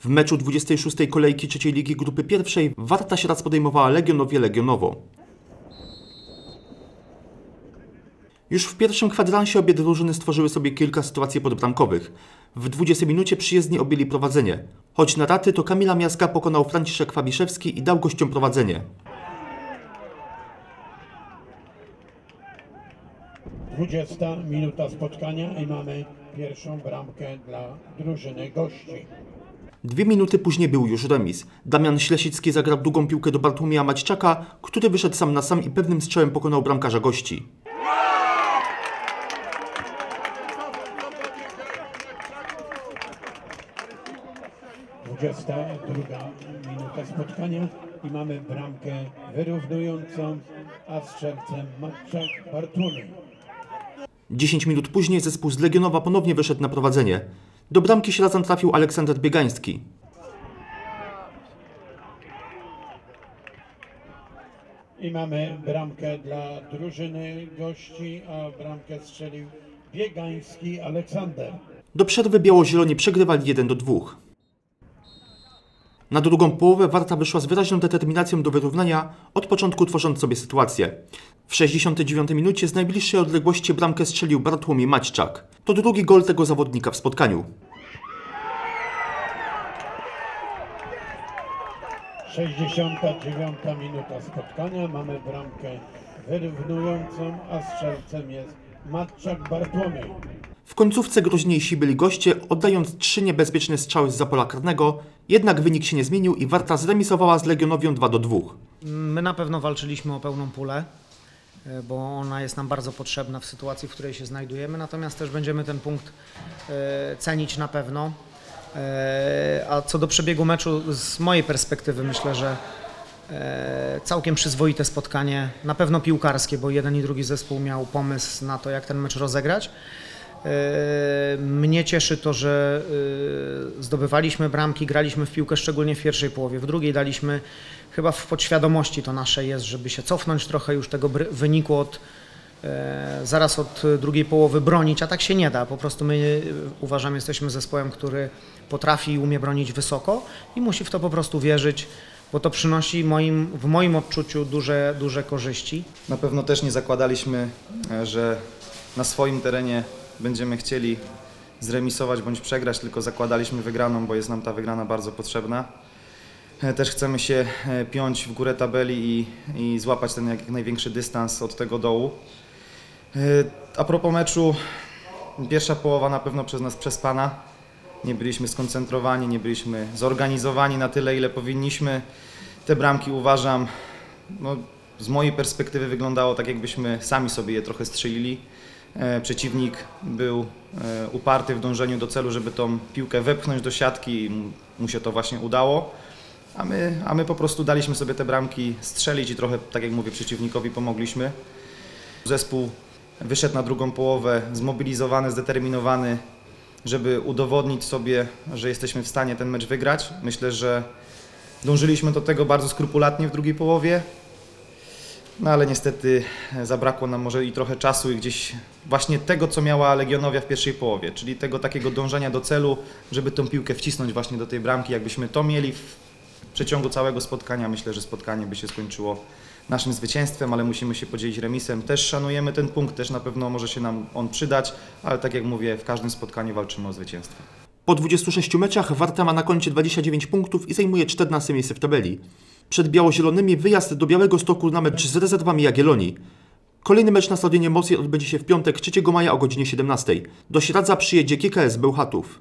W meczu 26. kolejki trzeciej ligi grupy pierwszej Warta Sieradz podejmowała Legionowie Legionowo. Już w pierwszym kwadransie obie drużyny stworzyły sobie kilka sytuacji podbramkowych. W 20 minucie przyjezdni objęli prowadzenie. Choć na raty to Kamila Miaska pokonał Franciszek Fabiszewski i dał gościom prowadzenie. 20 minuta spotkania i mamy pierwszą bramkę dla drużyny gości. Dwie minuty później był już remis. Damian Ślesicki zagrał długą piłkę do Bartłomieja Maćczaka, który wyszedł sam na sam i pewnym strzałem pokonał bramkarza gości. Dwudziesta druga minuta spotkania i mamy bramkę wyrównującą, a strzelcem Matczak Bartłomiej. 10 minut później zespół z Legionowa ponownie wyszedł na prowadzenie. Do bramki Ślazan trafił Aleksander Biegański. I mamy bramkę dla drużyny gości, a bramkę strzelił Biegański Aleksander. Do przerwy biało-zieloni przegrywali 1 do 2. Na drugą połowę Warta wyszła z wyraźną determinacją do wyrównania, od początku tworząc sobie sytuację. W 69 minucie z najbliższej odległości bramkę strzelił Bartłomiej Maćczak. To drugi gol tego zawodnika w spotkaniu. 69 minuta spotkania. Mamy bramkę wyrównującą, a strzelcem jest Matczak Bartłomiej. W końcówce groźniejsi byli goście, oddając trzy niebezpieczne strzały z zapola karnego, jednak wynik się nie zmienił i Warta zremisowała z Legionowią 2 do 2. My na pewno walczyliśmy o pełną pulę, e, bo ona jest nam bardzo potrzebna w sytuacji, w której się znajdujemy, natomiast też będziemy ten punkt e, cenić na pewno. E, A co do przebiegu meczu, z mojej perspektywy myślę, że e, całkiem przyzwoite spotkanie, na pewno piłkarskie, bo jeden i drugi zespół miał pomysł na to, jak ten mecz rozegrać. E, Mnie cieszy to, że zdobywaliśmy bramki, graliśmy w piłkę, szczególnie w pierwszej połowie. W drugiej daliśmy, chyba w podświadomości to nasze jest, żeby się cofnąć trochę już tego wyniku od zaraz od drugiej połowy bronić, a tak się nie da. Po prostu my e, uważam, jesteśmy zespołem, który potrafi i umie bronić wysoko i musi w to po prostu wierzyć, bo to przynosi moim, w moim odczuciu duże, duże korzyści. Na pewno też nie zakładaliśmy, e, że na swoim terenie będziemy chcieli zremisować bądź przegrać, tylko zakładaliśmy wygraną, bo jest nam ta wygrana bardzo potrzebna. E, Też chcemy się e, piąć w górę tabeli i, i złapać ten jak największy dystans od tego dołu. E, A propos meczu, pierwsza połowa na pewno przez nas przespana. Nie byliśmy skoncentrowani, nie byliśmy zorganizowani na tyle, ile powinniśmy. Te bramki uważam, no, z mojej perspektywy wyglądało tak, jakbyśmy sami sobie je trochę strzelili. E, Przeciwnik był e, uparty w dążeniu do celu, żeby tą piłkę wepchnąć do siatki i mu- się to właśnie udało. A my, a my po prostu daliśmy sobie te bramki strzelić i trochę, tak jak mówię, przeciwnikowi pomogliśmy. Zespół wyszedł na drugą połowę zmobilizowany, zdeterminowany, żeby udowodnić sobie, że jesteśmy w stanie ten mecz wygrać. Myślę, że dążyliśmy do tego bardzo skrupulatnie w drugiej połowie. No ale niestety e, zabrakło nam może i trochę czasu i gdzieś właśnie tego, co miała Legionowia w pierwszej połowie, czyli tego takiego dążenia do celu, żeby tą piłkę wcisnąć właśnie do tej bramki. Jakbyśmy to mieli w przeciągu całego spotkania, myślę, że spotkanie by się skończyło naszym zwycięstwem, ale musimy się podzielić remisem. Też szanujemy ten punkt, też na pewno może się nam on przydać, ale tak jak mówię, w każdym spotkaniu walczymy o zwycięstwo. Po 26 meczach Warta ma na koncie 29 punktów i zajmuje 14 miejsce w tabeli. Przed biało-zielonymi wyjazd do Białego Stoku na mecz z rezerwami Jagiellonii. Kolejny mecz na stadionie Mocy odbędzie się w piątek 3 maja o godzinie 17. Do Śradza przyjedzie GKS Bełchatów.